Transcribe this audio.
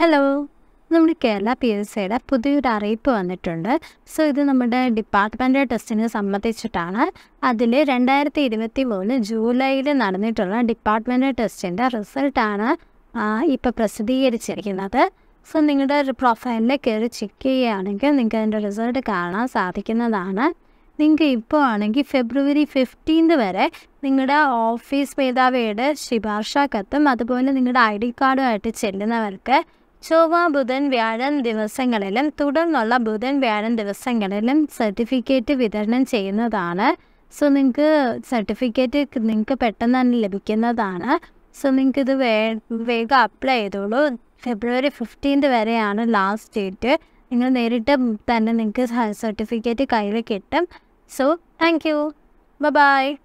Hello നമ്മുടെ Kerala P S സിയുടെ പുതിയൊരു അറിയിപ്പ് വന്നിട്ടുണ്ട്. സോ ഇത് നമ്മുടെ ഡിപ്പാർട്ട്മെന്റ് ടെസ്റ്റിന് സംബന്ധിച്ചിട്ടാണ്. അതിൽ രണ്ടായിരത്തി ഇരുപത്തി മൂന്ന് ജൂലൈയിൽ നടന്നിട്ടുള്ള ഡിപ്പാർട്ട്മെന്റ് ടെസ്റ്റിന്റെ റിസൾട്ടാണ് ഇപ്പോൾ പ്രസിദ്ധീകരിച്ചിരിക്കുന്നത്. സോ നിങ്ങളുടെ പ്രൊഫൈലിൽ കയറി ചെക്ക് ചെയ്യുകയാണെങ്കിൽ നിങ്ങൾക്ക് അതിന്റെ റിസൾട്ട് കാണാൻ സാധിക്കുന്നതാണ്. നിങ്ങൾക്ക് ഇപ്പോൾ ആണെങ്കിൽ ഫെബ്രുവരി ഫിഫ്റ്റീൻത് വരെ നിങ്ങളുടെ ഓഫീസ് മേധാവിയുടെ ശുപാർശ കത്തും അതുപോലെ നിങ്ങളുടെ ഐ ഡി കാർഡുമായിട്ട് ചെല്ലുന്നവർക്ക് ചൊവ്വ ബുധൻ വ്യാഴം ദിവസങ്ങളിലും തുടർന്നുള്ള ബുധൻ വ്യാഴം ദിവസങ്ങളിലും സർട്ടിഫിക്കറ്റ് വിതരണം ചെയ്യുന്നതാണ്. സോ നിങ്ങൾക്ക് സർട്ടിഫിക്കറ്റ് നിങ്ങൾക്ക് പെട്ടെന്ന് തന്നെ ലഭിക്കുന്നതാണ്. സോ നിങ്ങൾക്ക് ഇത് വേ വേഗം അപ്ലൈ ചെയ്തോളൂ. ഫെബ്രുവരി ഫിഫ്റ്റീൻത് വരെയാണ് ലാസ്റ്റ് ഡേറ്റ് നിങ്ങൾ നേരിട്ട് തന്നെ നിങ്ങൾക്ക് സർട്ടിഫിക്കറ്റ് കയ്യിൽ കിട്ടും. So thank you by